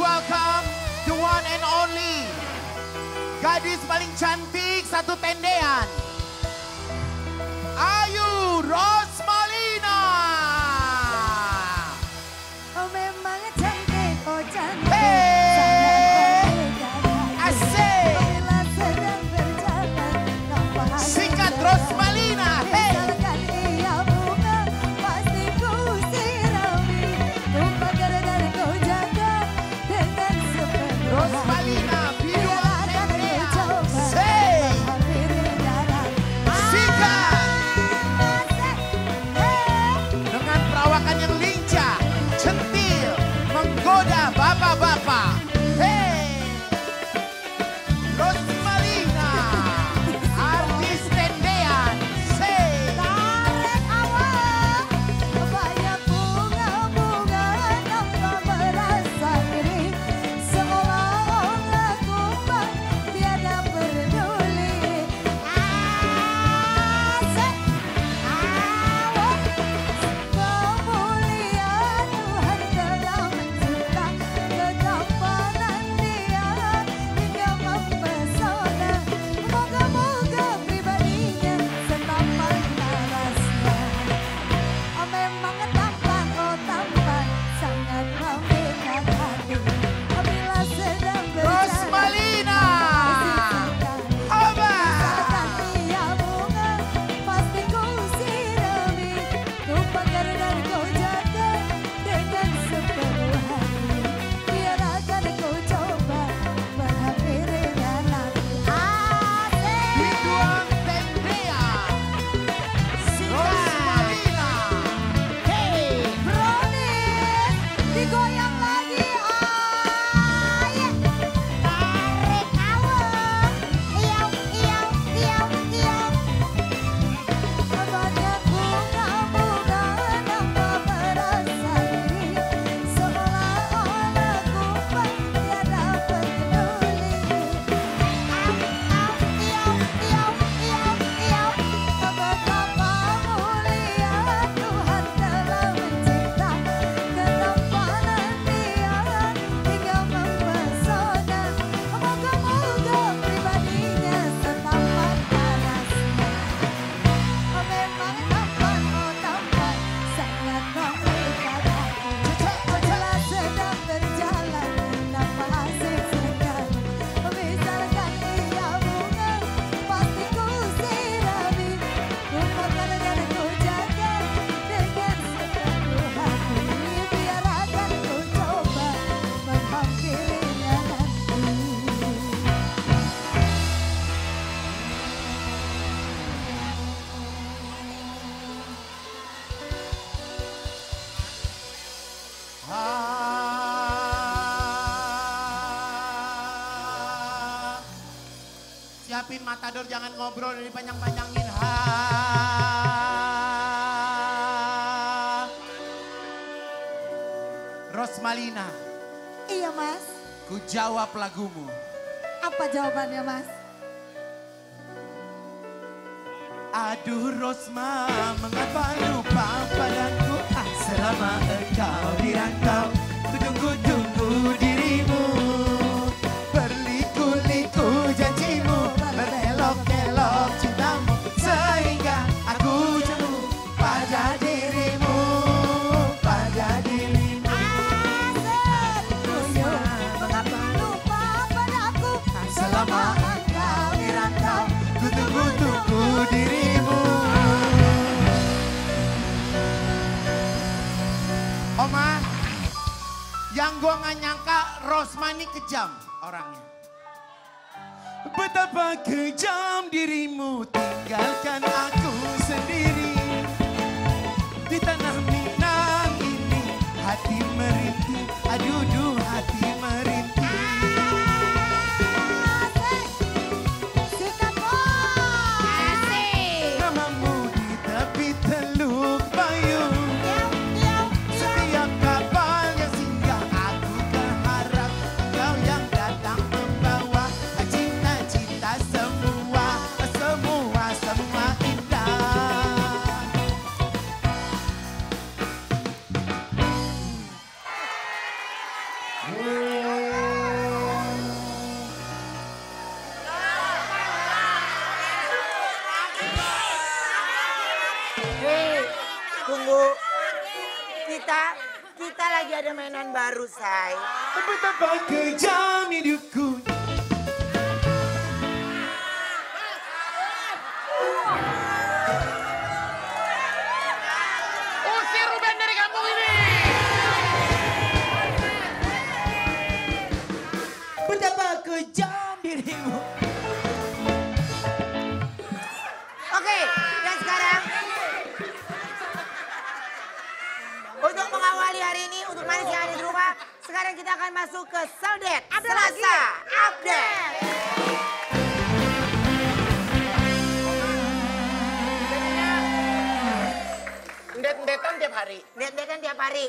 welcome the one and only gadis paling cantik satu tendean. Ayu Rose. jawab lagumu. Apa jawabannya mas? Aduh Rosma, mengapa lupa padaku ah, selama engkau dirantau. betapa kejam dirimu. Ada mainan baru, say. Betapa kita akan masuk ke Seldet Selasa Update. Ndet-ndetan tiap hari. Lihat-lihat tiap hari.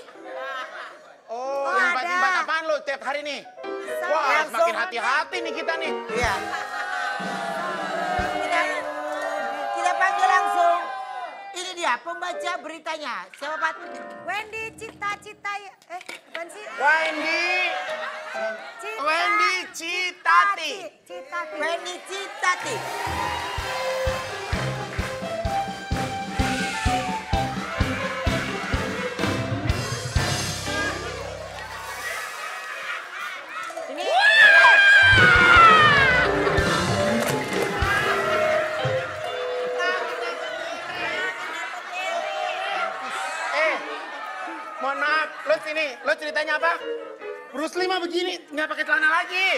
Oh, Oh, yang ada. empat apaan lo tiap hari nih? Wah, semakin hati-hati nih kita nih. Iya. Dia pembaca beritanya. Siapa Pat? Wendy cita-cita ya. Eh, apaan sih? Wendy, Cita- Wendy Citati. Citati. Wendy Citati. Apa? Bruce Lee mah begini, nggak pakai celana lagi.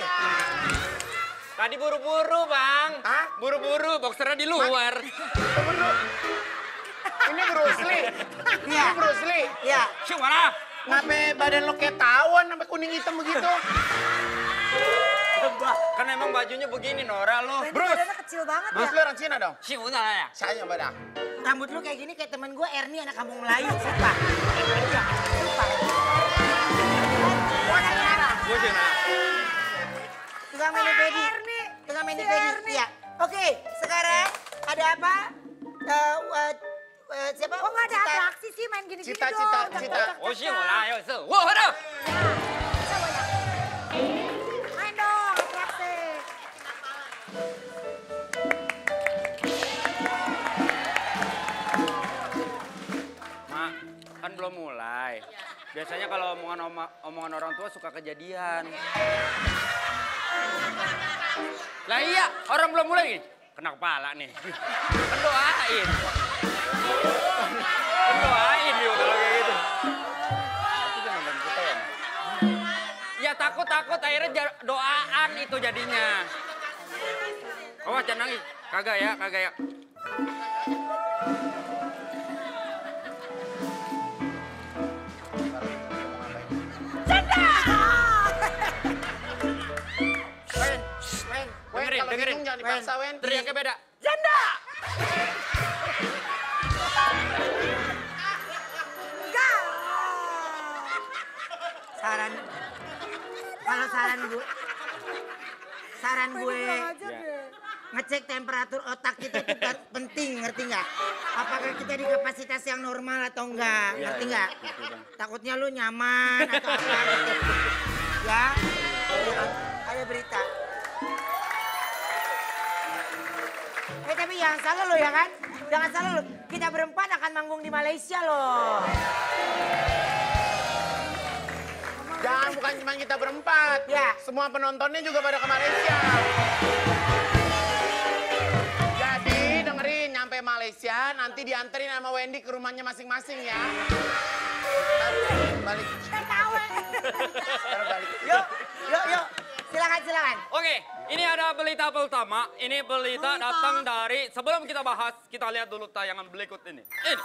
Tadi buru-buru, Bang. Hah? Buru-buru, boxernya di luar. Ini Bruce Lee. Iya. Ini Bruce Lee. ya. Syukurlah. Ngapain badan lo kayak tawon sampai kuning hitam begitu? Kan emang bajunya begini, Nora lo. Bruce. badannya kecil banget Bruce ya. Lee orang Cina dong. Syukurlah ya. Saya badak. Rambut lu kayak gini kayak temen gue Ernie anak kampung Melayu, sumpah. Sih, nah. Tukang mani pedi. Ernie. Tukang mani Si pedi. Iya. Oke, sekarang ada apa? Eh, eh, eh, siapa? Kok nggak ada Cita- atraksi sih main gini-gini Cita, dong. cita. Oh, syukurlah, ayo. Wah, ada. Biasanya kalau omongan oma- omongan orang tua suka kejadian. Lah iya, orang belum mulai nih. Kena kepala nih. Kan doain. Kan doain yuk kalau kayak gitu. Ya. Ya takut-takut akhirnya doaan itu jadinya. Awas jangan nangis. Kagak ya, kagak ya. Wen, Wen, Wen, Dengerin, kalau dengerin. bingung jangan dipaksa, Wen. Teriaknya beda. Janda! Enggak. Saran. Kalau saran gue. Saran gue. Ya. Ngecek temperatur otak kita itu penting, ngerti nggak? Apakah kita di kapasitas yang normal atau enggak, Iya, ngerti iya, nggak? Takutnya lu nyaman atau apa gitu. Ya, Iya, ada berita. Eh tapi jangan salah lo ya kan? Jangan salah lo, kita berempat akan manggung di Malaysia loh. Jangan bukan cuma kita berempat. Ya. Semua penontonnya juga pada ke Malaysia. Malaysia nanti dianterin sama Wendy ke rumahnya masing-masing ya. Balik. Balik. Yuk, yuk, yuk. Silakan, silakan. Oke, ini ada berita pertama. Ini berita, Berita. datang dari sebelum kita bahas, kita lihat dulu tayangan berikut ini. Ini.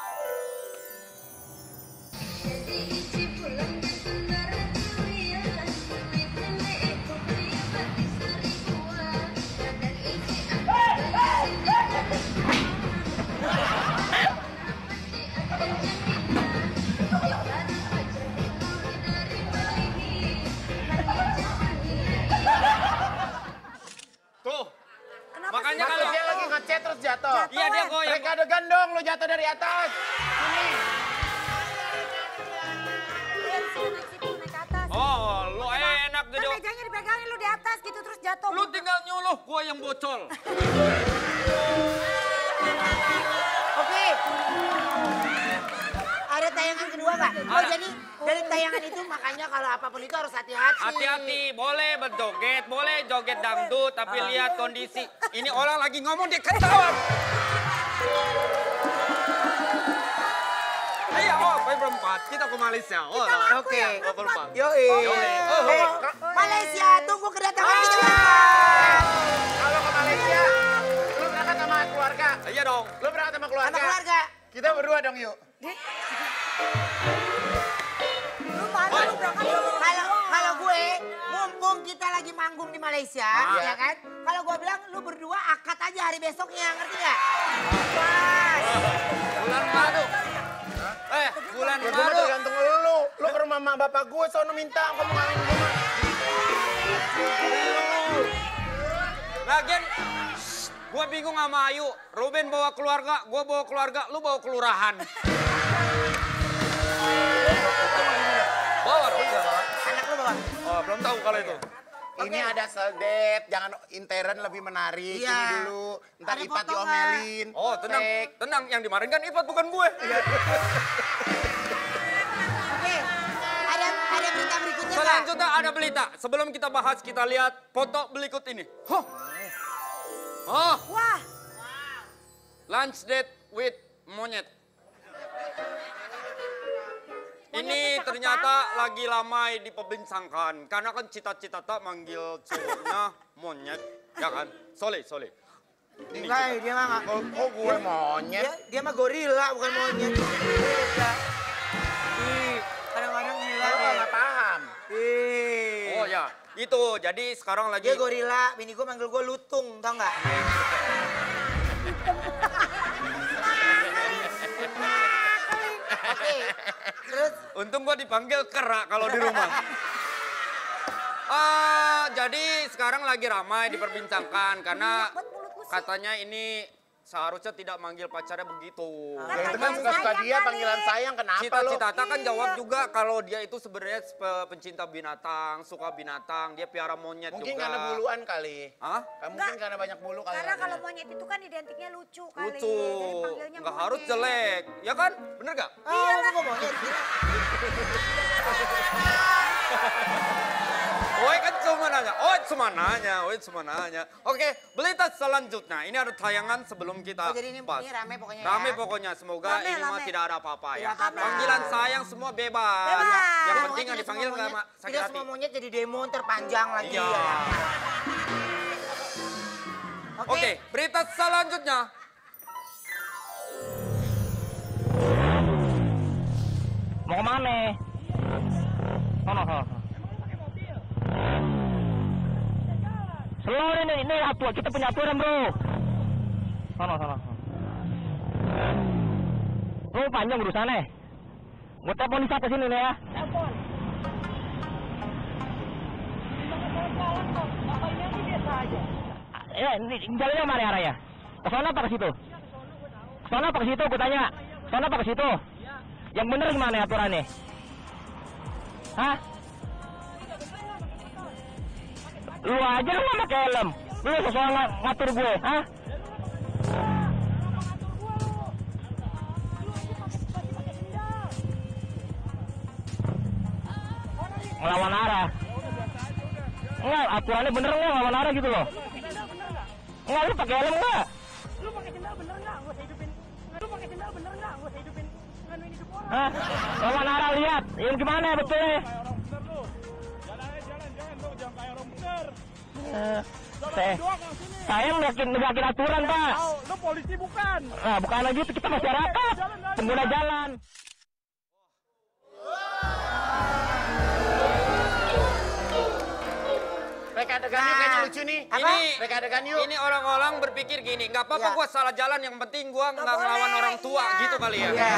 Kita ke Malaysia. Oh, lah. Oke. Oh, berempat. Yoi. Yoi. Oh, Eh, oh. Malaysia, tunggu kedatangan kita. Kalau ke Malaysia, lu berangkat sama keluarga. Iya dong. Lu berangkat sama keluarga. Sama keluarga. Kita berdua dong yuk. Lu mana lu berangkat Kalau kalau gue, mumpung kita lagi manggung di Malaysia, Ah. ya kan? Kalau gue bilang lu berdua akad aja hari besoknya, ngerti nggak? Pas. Bulan madu. Eh, bulan Ya madu. tergantung lu. Lu ke rumah mama bapak gue, sono minta kamu ngawin gue. Lagian, gue bingung sama Ayu. Ruben bawa keluarga, gue bawa keluarga, lu bawa kelurahan. bawa dong. Anak lu bawa. Oh, belum tahu kalau itu. Ini ada seldet, jangan intern lebih menarik. Iya. Ini dulu, ntar Ada Ipat diomelin. Oh, tenang, Fake. tenang. Yang dimarahin kan Ipat bukan gue. Oke. Ada ada berita berikutnya? Selanjutnya ada berita. Sebelum kita bahas, kita lihat foto berikut ini. Huh. Oh, Wah, lunch date with monyet. Ini ternyata lagi lama diperbincangkan karena kan cita-cita tak manggil cowoknya monyet, ya kan? Soleh, soleh. Ini Enggak, dia mah nggak. Kok kok gue monyet? Dia, dia mah gorila bukan monyet. Ih, kadang-kadang gila nggak paham. Ih. Oh ya, itu. Jadi sekarang lagi Dia gorila, bini gue manggil gue lutung, tau nggak? Terus Untung gua dipanggil kerak kalau di rumah. Ah, jadi sekarang lagi ramai diperbincangkan karena katanya ini seharusnya tidak manggil pacarnya begitu. Ya itu kan suka-suka dia panggilan sayang, kenapa lu? Cita-cita Tata kan jawab juga kalau dia itu sebenarnya pe- pencinta binatang, suka binatang, dia piara monyet Mungkin juga. karena buluan kali. Hah? Kan Mungkin karena banyak bulu kali. karena kalau monyet itu kan identiknya lucu kali. Lucu, Jadi panggilnya nggak monyet. harus jelek, ya kan? Bener gak? Oh, lu kok monyet gila. Oi kan cuma nanya, oi cuma nanya, oi cuma nanya. Oke, berita selanjutnya. Ini ada tayangan sebelum kita Oh, jadi ini- pas. ini rame pokoknya ya? Rame pokoknya, semoga Rame, ini mah rame. tidak ada apa-apa ya. Apa-apa. Panggilan sayang semua bebas. Bebas. Yang Pokoknya penting yang dipanggil semua nggak monyet- ma- sakit Tidak hati. semua monyet jadi demo terpanjang lagi. Iya. ya. Oke, berita selanjutnya. Mau ke mana? Sono, sono. Slow ini, ini atu, kita punya aturan bro. Sono, sono. Lu panjang urusannya. Gue telepon di sini nih ya. Telepon. Ya, ini jalannya mana arahnya? Ke sana apa ke situ? Ke sana apa ke situ? Gue tanya. Ke sana apa ke situ? Yang bener gimana aturannya? Hah? Lu aja lu nggak pakai helm. Lu sesuai ng- ngatur gue, hah? Ngelawan arah. Enggak, aturannya bener nggak ngelawan arah gitu loh? Enggak, lu pakai helm nggak? Lu pakai sendal bener nggak? Gua hidupin. Lu pakai sendal bener nggak? Gua hidupin. Nganuin hidup orang. Hah? Lawan arah lihat, yang gimana betulnya? Eh, saya, saya yakin yakin aturan pak. Lu polisi bukan. Nah bukan lagi itu kita masyarakat, pengguna jalan. Reka adegan kayaknya lucu nih. Apa? Ini Reka adegan yuk. Ini orang-orang berpikir gini, nggak apa-apa Iya. gua salah jalan, yang penting gua nggak ngelawan orang tua iya. gitu kali ya. Iya.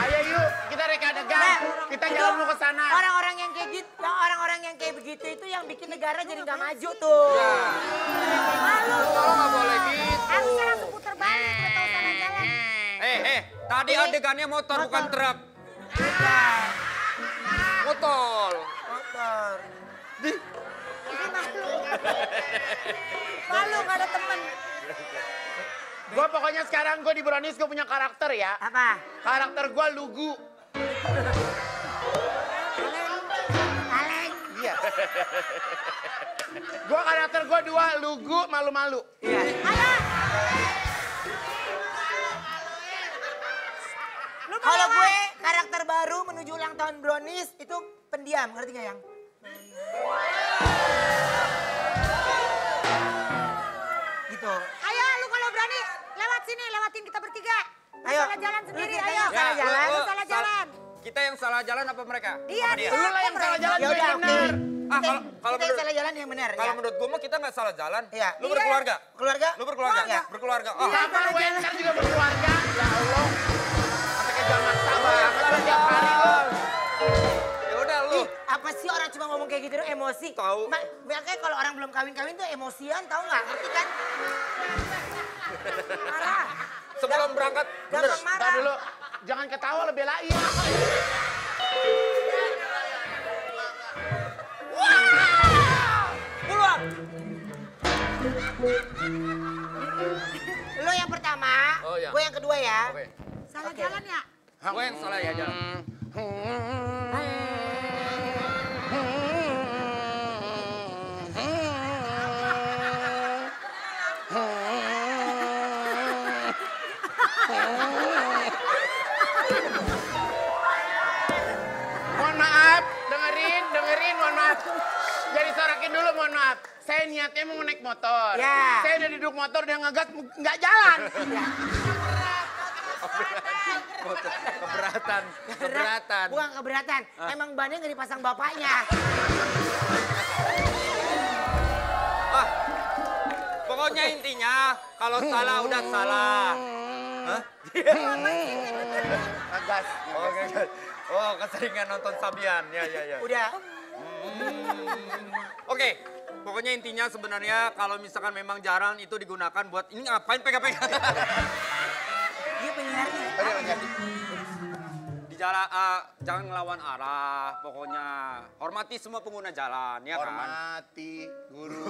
Ayo yuk, kita reka adegan. Nah, Kita itu jalan mau ke sana. Orang-orang yang kayak gitu, yang orang-orang yang kayak begitu itu yang bikin negara jadi nggak maju tuh. Ya. Malu. Kalau nggak boleh gitu. Harusnya langsung putar balik udah tahu salah jalan. Eh, eh, tadi adegannya motor, bukan motor. truk. Bukan. Motor. Motor. Ini malu. Malu nggak ada temen. Gue pokoknya sekarang gue di Brownies gue punya karakter ya. Apa? Karakter gue lugu. Kaleng. Iya. gue karakter gue dua lugu malu-malu. Iya. Kalau gue karakter baru menuju ulang tahun Brownies itu pendiam, ngerti gak yang? Gitu. Ayo lu kalau berani lewat sini, lewatin kita bertiga. Lu Ayo. salah jalan sendiri, ayo. yang salah Ya, jalan. lu- Lu lu salah sal- jalan. Kita yang salah jalan apa mereka? Iya, Apa dia. Lu lah yang salah jalan Ya gue yang benar. Ah, kalau- kalau menurut- salah jalan yang benar Kalau ya. menurut gue mah kita nggak salah jalan. Iya. Lu berkeluarga? Keluarga? Lu berkeluarga? Iya. Berkeluarga. Oh, Sama lu juga berkeluarga. Ya Allah. Sampai ke jam maksa banget lu sih orang cuma ngomong kayak gitu emosi? Tahu. Ma- Makanya kalau orang belum kawin-kawin tuh emosian, tahu nggak? Ngerti kan? Marah. Sebelum berangkat, bener. Marah. dulu. Jangan ketawa belain. Pulang. Lo yang pertama, Oh, iya. gue yang kedua ya. Oke. Salah Oke. jalan ya? Gue yang salah ya jalan. Mohon Saya niatnya mau naik motor. Ya. Saya udah duduk motor, udah ngegas, nggak jalan. Keberatan. Keberatan. Bukan keberatan. Emang bannya nggak dipasang bapaknya. Ah, pokoknya intinya kalau salah udah salah. Hah? Ngegas. Oke, oke. Oh, keseringan nonton Sabian. Ya, ya, ya. Udah. Oke, pokoknya intinya sebenarnya kalau misalkan memang jarang itu digunakan buat ini ngapain pegang-pegang? Dia penyiarnya. Di jalan ah, jangan ngelawan arah, pokoknya hormati semua pengguna jalan, ya kan? Hormati guru,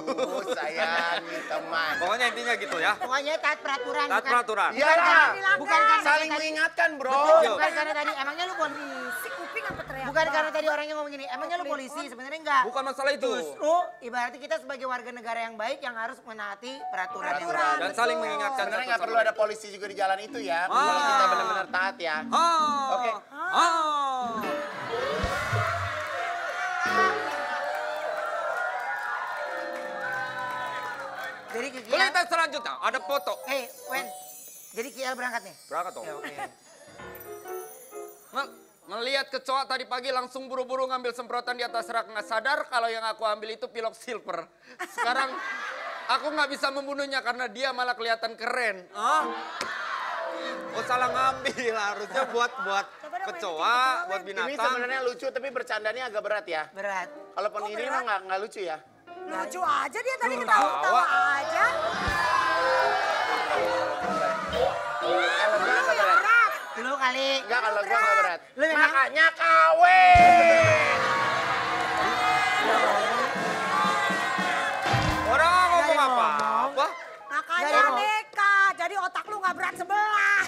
sayangi teman. Pokoknya intinya gitu ya. Pokoknya taat peraturan. Taat bukan- peraturan. Iya Bukan bukan karena Saling mengingatkan, bro. Betul, bukan karena tadi. Emangnya lu polisi. Si kuping apa? Bukan karena tadi orangnya ngomong gini. Emangnya lu polisi. Sebenarnya enggak. Bukan masalah itu. Justru ibaratnya kita sebagai warga negara yang baik yang harus menaati peraturan. Peraturan. Dan saling mengingatkan Sebenarnya nggak perlu ada polisi juga di jalan itu ya. Ah. Kalau kita benar-benar taat ya. Ah. Oke. Ah. Jadi ke Kial. Berita selanjutnya ada foto. Eh, Wen. Jadi Kial berangkat nih. Berangkat dong. Ya, oke. Mel- melihat kecoa tadi pagi langsung buru-buru ngambil semprotan di atas rak nggak sadar kalau yang aku ambil itu pilok silver. Sekarang aku nggak bisa membunuhnya karena dia malah kelihatan keren. Ah? Oh salah ngambil harusnya buat buat kecoa, buat Ini binatang. sebenarnya lucu tapi bercandanya agak berat ya. Berat. Kalaupun ini mah nggak nggak lucu ya. Lucu aja dia tadi Tawa. ketawa-ketawa aja. Kali. Enggak kalau gua nggak berat. Lu memang- Makanya kawin. Orang ngomong Nggak apa? ngomong. Apa? Makanya neka, jadi otak lu nggak berat sebelah.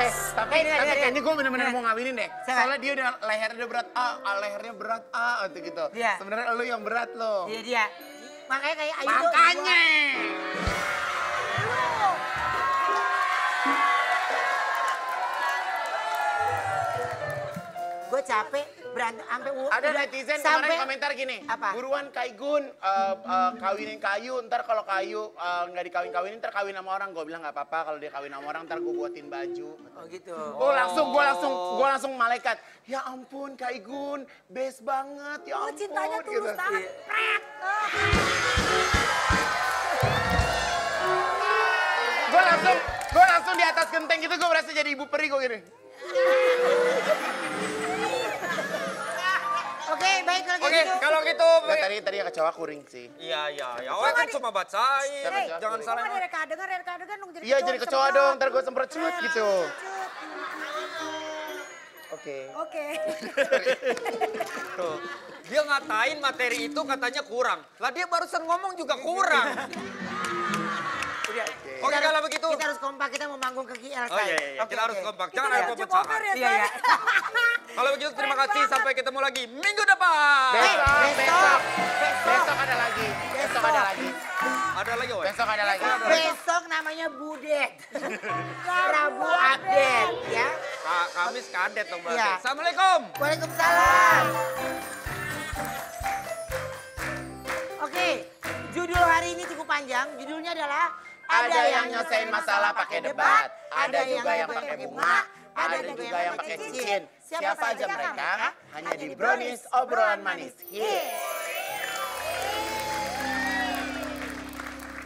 Eh, tapi, Eh, dengar, tapi kayaknya dengar. gue bener-bener mau ngawinin deh. Soalnya dia udah lehernya udah berat A, ah, lehernya berat A, gitu gitu. Iya. Sebenarnya lu yang berat lo. Dia dia. Makanya kayak Ayu tuh. Gue capek berantem sampai Ada udah- netizen sampai- kemarin komentar gini. Apa? Buruan Kaigun, eh, eh, kawinin kayu, ntar kalau kayu eh, nggak dikawin-kawinin, ntar kawin sama orang. Gue bilang nggak apa-apa kalau dia kawin sama orang, ntar gue buatin baju. Oh gitu. Gue langsung, gue langsung, gue langsung malaikat. Ya ampun, Kaigun, best banget, ya Lu ampun. cintanya tulus gitu. banget. Gue langsung, gue langsung di atas genteng gitu, gue berasa jadi ibu peri gue gini. Baik kalau Oke, kayak gitu. kalau gitu. Nah, tadi tadi yang kecewa kuring sih. Iya, iya, ya. Oh, kan cuma bacain. Hei, Jangan salah. Kok ada reka denger, reka denger dong jadi Iya jadi semprot. dong, ntar gue semprot cut gitu. Cut. Oke. Oke. Tuh. Dia ngatain materi itu katanya kurang. Lah dia barusan ngomong juga kurang. Udah. Oke. Kita kalau begitu. Kita harus kompak, kita mau manggung ke KL, Oh iya, iya, iya. Oke, kita harus kompak. Jangan ada ya, Iya, iya. Kalau begitu terima kasih sampai ketemu lagi minggu depan. Besok, besok, besok, ada lagi. Besok ada lagi. Ada lagi, woy. Besok ada lagi. Besok namanya Budet. Rabu update, ya. Ka- Kamis kadet dong berarti. Iya. Assalamualaikum. Waalaikumsalam. Oke, judul hari ini cukup panjang. Judulnya adalah Ada yang nyelesain masalah pakai debat, ada juga yang pakai bunga, ada juga yang pakai cincin. Siapa aja mereka? Hanya di Brownies obrolan manis. Hits.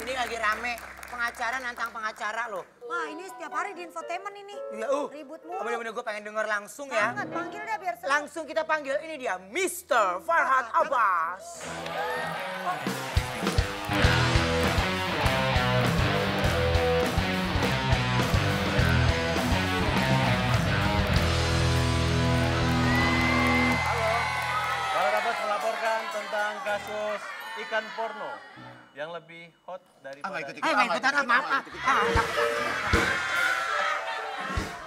Ini lagi rame pengacara nantang pengacara loh. Wah ini setiap hari di infotainment ini. Iya, uh. Ribut Oh, mulu. Bener-bener gue pengen denger langsung ya. Banget, panggil deh biar seru. Langsung kita panggil ini dia, Mr. Farhad Abbas. Para kasus ikan porno yang lebih hot daripada Ah, nggak ikut Eh, ikutan ah, maaf ah. Ah, ah.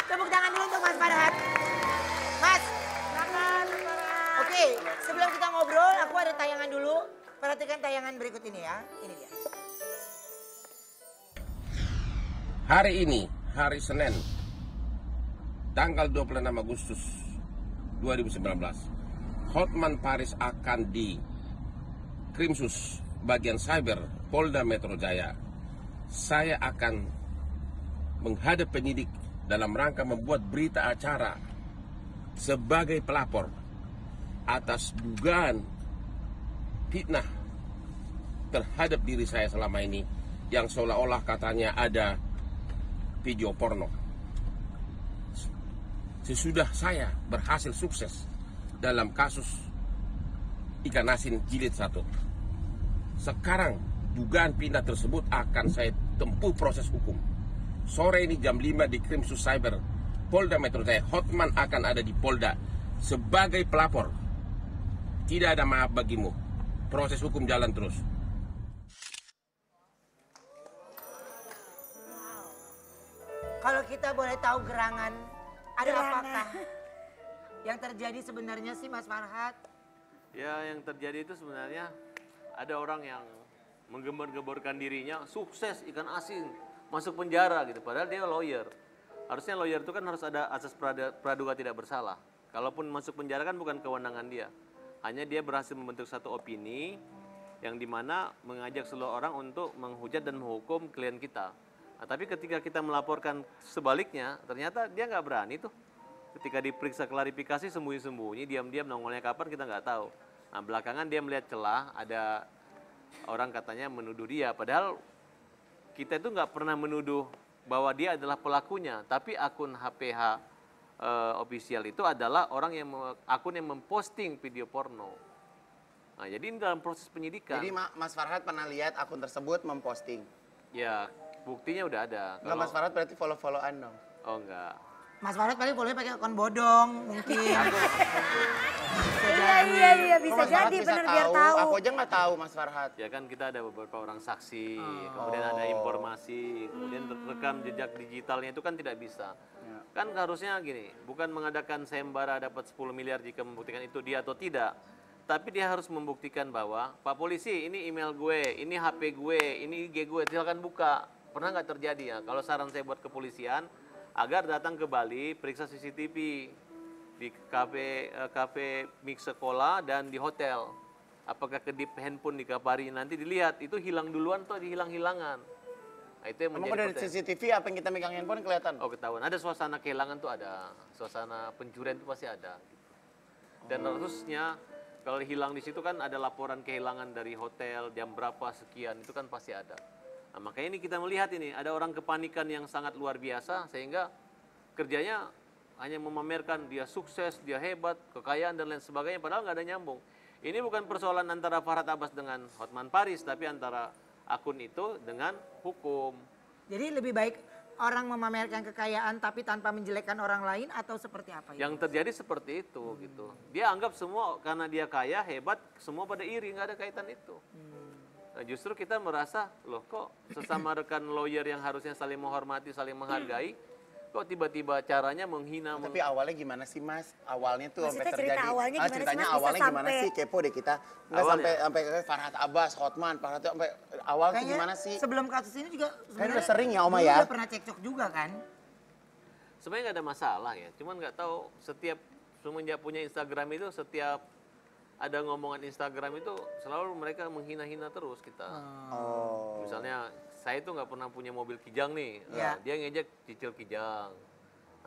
Tepuk tangan dulu untuk Mas Farhad. Mas, Oke, sebelum kita ngobrol, aku ada tayangan dulu. Perhatikan tayangan berikut ini ya. Ini dia. Hari ini, hari Senin, tanggal 26 Agustus 2019, Hotman Paris akan di Krimsus bagian cyber Polda Metro Jaya. Saya akan menghadap penyidik dalam rangka membuat berita acara sebagai pelapor atas dugaan fitnah terhadap diri saya selama ini yang seolah-olah katanya ada video porno. Sesudah saya berhasil sukses dalam kasus ikan asin jilid satu. Sekarang dugaan pindah tersebut akan saya tempuh proses hukum. Sore ini jam 5 di Krimsus Cyber Polda Metro Jaya. Hotman akan ada di Polda sebagai pelapor. Tidak ada maaf bagimu. Proses hukum jalan terus. Kalau kita boleh tahu gerangan, ada Gerangan. apakah yang terjadi sebenarnya sih Mas Farhad? Ya yang terjadi itu sebenarnya ada orang yang menggembar-gemborkan dirinya sukses ikan asin masuk penjara gitu padahal dia lawyer. Harusnya lawyer itu kan harus ada asas praduga tidak bersalah. Kalaupun masuk penjara kan bukan kewenangan dia. Hanya dia berhasil membentuk satu opini yang di mana mengajak seluruh orang untuk menghujat dan menghukum klien kita. Nah, tapi ketika kita melaporkan sebaliknya, ternyata dia nggak berani tuh. Ketika diperiksa klarifikasi sembunyi-sembunyi, diam-diam nongolnya kapan kita nggak tahu. Nah belakangan dia melihat celah, ada orang katanya menuduh dia. Padahal kita itu nggak pernah menuduh bahwa dia adalah pelakunya. Tapi akun HPH eh, official itu adalah orang yang akun yang memposting video porno. Nah jadi ini dalam proses penyidikan. Jadi Ma- Mas Farhad pernah lihat akun tersebut memposting. ya buktinya udah ada. Enggak Mas Farhad berarti follow-followan dong. Oh enggak. Mas Farhad paling boleh pakai akun bodong mungkin. Iya iya iya bisa Oh, jadi bener biar tahu. Aku aja nggak tahu Mas Farhad. Ya kan kita ada beberapa orang saksi, kemudian ada informasi, kemudian rekam jejak digitalnya itu kan tidak bisa. Kan harusnya gini, bukan mengadakan sayembara dapat 10 miliar jika membuktikan itu dia atau tidak. Tapi dia harus membuktikan bahwa, Pak Polisi ini email gue, ini HP gue, ini IG gue, silakan buka. Pernah nggak terjadi ya? Kalau saran saya buat kepolisian, agar datang ke Bali, periksa CCTV di kafe eh, kafe mix sekolah dan di hotel. Apakah kedip handphone dikabari nanti dilihat itu hilang duluan atau dihilang-hilangan. Nah, itu yang menjadi dari. CCTV apa yang kita megang handphone kelihatan? Oh ketahuan. Ada suasana kehilangan tuh ada. Suasana pencurian itu pasti ada. Dan harusnya kalau hilang di situ kan ada laporan kehilangan dari hotel jam berapa sekian itu kan pasti ada. Nah, makanya ini kita melihat ini ada orang kepanikan yang sangat luar biasa sehingga kerjanya hanya memamerkan dia sukses, dia hebat, kekayaan dan lain sebagainya padahal nggak ada nyambung. Ini bukan persoalan antara Farhad Abbas dengan Hotman Paris tapi antara akun itu dengan hukum. Jadi lebih baik orang memamerkan kekayaan tapi tanpa menjelekkan orang lain atau seperti apa ya? Yang terjadi seperti itu gitu. Dia anggap semua karena dia kaya hebat, semua pada iri, nggak ada kaitan itu. Nah, justru kita merasa, loh kok sesama rekan lawyer yang harusnya saling menghormati, saling menghargai, kok tiba-tiba caranya menghina, meng- Tapi awalnya gimana sih Mas? Awalnya tuh sampai Maksudnya cerita terjadi. awalnya Ah, gimana sih, ceritanya Mas? Bisa awalnya gimana sampai- sih? Kepo deh kita. Enggak Awalnya? sampai sampai ke Farhat Abbas, Hotman, Farhat sampai awal tuh Kayaknya gimana sih? sebelum kasus ini juga sebenarnya udah sering ya, Oma, ya? Udah pernah cekcok juga kan? sebenarnya nggak ada masalah ya. Cuman nggak tahu setiap semenjak punya Instagram itu setiap ada ngomongan Instagram itu selalu mereka menghina-hina terus kita. Oh. Misalnya saya itu nggak pernah punya mobil kijang nih, Iya. Nah, dia ngejek cicil kijang.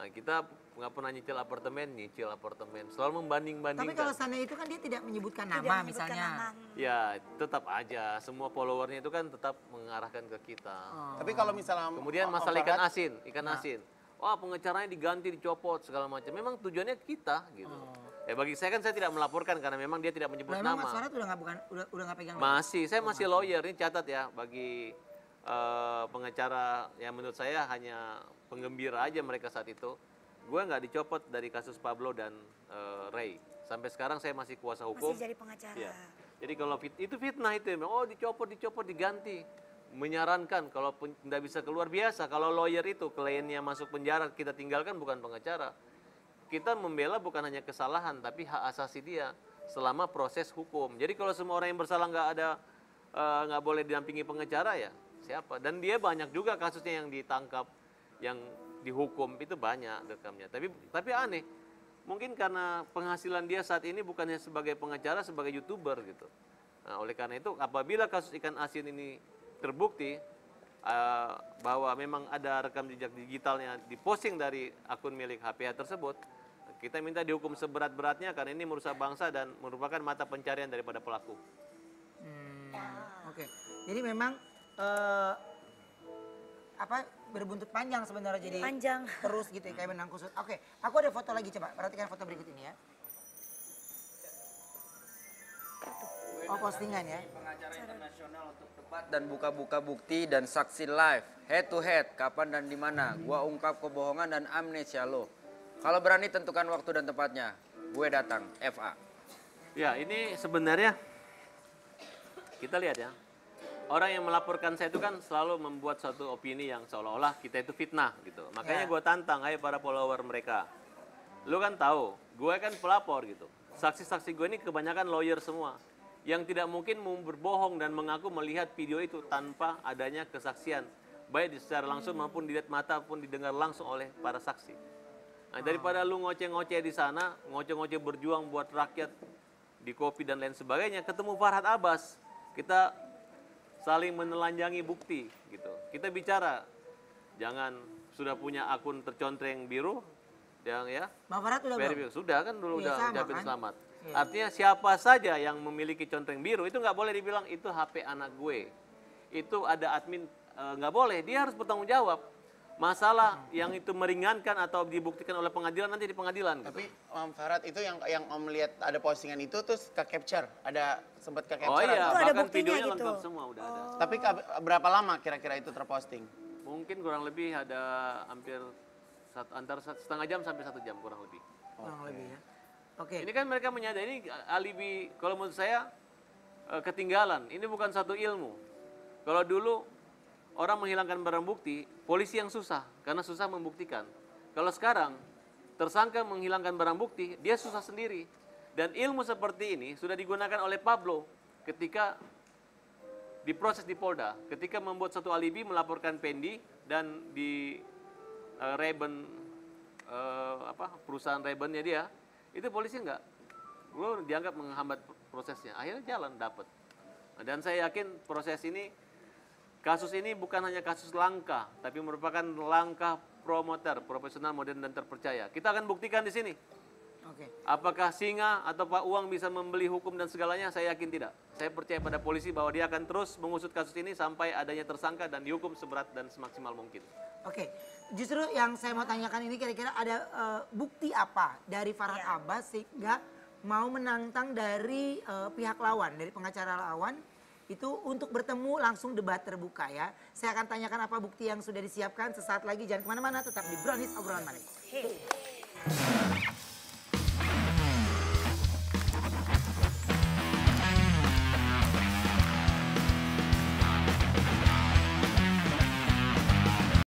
Nah kita nggak pernah nyicil apartemen, nyicil apartemen, selalu Tapi membanding-bandingkan. kalau sana itu kan dia tidak menyebutkan Tidak nama menyebutkan misalnya. nama. Ya tetap aja, semua followernya itu kan tetap mengarahkan ke kita. Tapi kalau misalnya Kemudian masalah ikan asin, ikan asin. Wah pengecaranya diganti, dicopot segala macam. Memang tujuannya kita gitu. Ya bagi saya kan saya tidak melaporkan karena memang dia tidak menyebut Nah, nama. Mas Farhat udah nggak bukan udah udah nggak pegang. Masih, saya masih lawyer. Ini catat ya bagi eh, pengacara yang menurut saya hanya penggembira aja mereka saat itu. Gue nggak dicopot dari kasus Pablo dan eh, Ray. Sampai sekarang saya masih kuasa hukum. Masih jadi pengacara. Iya. Jadi kalau fit, itu fitnah itu, oh dicopot, dicopot, diganti. Menyarankan kalau tidak bisa keluar biasa. Kalau lawyer itu kliennya masuk penjara kita tinggalkan bukan pengacara. Kita membela bukan hanya kesalahan tapi hak asasi dia selama proses hukum. Jadi kalau semua orang yang bersalah nggak ada eh, nggak boleh didampingi pengacara ya siapa? Dan dia banyak juga kasusnya yang ditangkap, yang dihukum itu banyak rekamnya. Tapi tapi aneh, mungkin karena penghasilan dia saat ini bukannya sebagai pengacara, sebagai youtuber gitu. Nah, oleh karena itu apabila kasus ikan asin ini terbukti eh, bahwa memang ada rekam jejak digitalnya diposting dari akun milik HPH tersebut, kita minta dihukum seberat-beratnya karena ini merusak bangsa dan merupakan mata pencarian daripada pelaku. Hmm, Oke. Jadi memang eh, apa berbuntut panjang sebenarnya jadi Panjang. terus gitu ya, kayak benang kusut. Oke, aku ada foto lagi coba. Perhatikan foto berikut ini ya. Oh postingan ya. Pengacara internasional untuk debat dan buka-buka bukti dan saksi live head to head kapan dan di mana. Gua ungkap kebohongan dan amnesia lo. Kalau berani tentukan waktu dan tempatnya. Gue datang. FA. Ya, ini sebenarnya kita lihat ya. Orang yang melaporkan saya itu kan selalu membuat suatu opini yang seolah-olah kita itu fitnah gitu. Makanya Ya. gue tantang, ayo para follower mereka. Lu kan tahu, gue kan pelapor gitu. Saksi-saksi gue ini kebanyakan lawyer semua. Yang tidak mungkin mau berbohong dan mengaku melihat video itu tanpa adanya kesaksian. Baik secara langsung maupun dilihat mata pun didengar langsung oleh para saksi. Nah, daripada lu ngoceh-ngoceh di sana, ngoceh-ngoceh berjuang buat rakyat di kopi dan lain sebagainya, ketemu Farhad Abbas, kita saling menelanjangi bukti gitu. Kita bicara, jangan sudah punya akun tercontreng biru, yang ya, Bang Farhat udah sudah kan dulu Iya, udah ucapin kan? selamat. Iya. Artinya siapa saja yang memiliki contreng biru itu nggak boleh dibilang itu HP anak gue. Itu ada admin eh, nggak boleh, dia harus bertanggung jawab. Masalah yang itu meringankan atau dibuktikan oleh pengadilan nanti di pengadilan. gitu. Tapi Om Farhat itu yang yang Om lihat ada postingan itu terus ke capture, ada sempat ke capture. Oh iya, Itu ada buktinya videonya gitu. lengkap semua udah ada. Tapi berapa lama kira-kira itu terposting? Mungkin kurang lebih ada hampir satu, antara setengah jam sampai satu jam kurang lebih. Kurang lebih ya. Oke. Ini kan mereka menyadari ini alibi kalau menurut saya eh, ketinggalan. Ini bukan satu ilmu. Kalau dulu orang menghilangkan barang bukti, polisi yang susah karena susah membuktikan. Kalau sekarang tersangka menghilangkan barang bukti, dia susah sendiri. Dan ilmu seperti ini sudah digunakan oleh Pablo ketika diproses di Polda, ketika membuat satu alibi melaporkan Pendi dan di eh, Reben eh, apa perusahaan Rebennya dia, itu polisi enggak. Lo dianggap menghambat prosesnya. Akhirnya jalan dapat. Dan saya yakin proses ini kasus ini bukan hanya kasus langka, tapi merupakan langkah promoter profesional modern dan terpercaya. Kita akan buktikan di sini. Oke. Apakah singa atau pak uang bisa membeli hukum dan segalanya? Saya yakin tidak. Saya percaya pada polisi bahwa dia akan terus mengusut kasus ini sampai adanya tersangka dan dihukum seberat dan semaksimal mungkin. Oke, justru yang saya mau tanyakan ini kira-kira ada eh, bukti apa dari Farhad Iya. Abbas sehingga mau menantang dari eh, pihak lawan, dari pengacara lawan itu untuk bertemu langsung debat terbuka ya. Saya akan tanyakan apa bukti yang sudah disiapkan sesaat lagi. Jangan ke mana-mana, tetap di Brownies Obrolan Manis. Hei.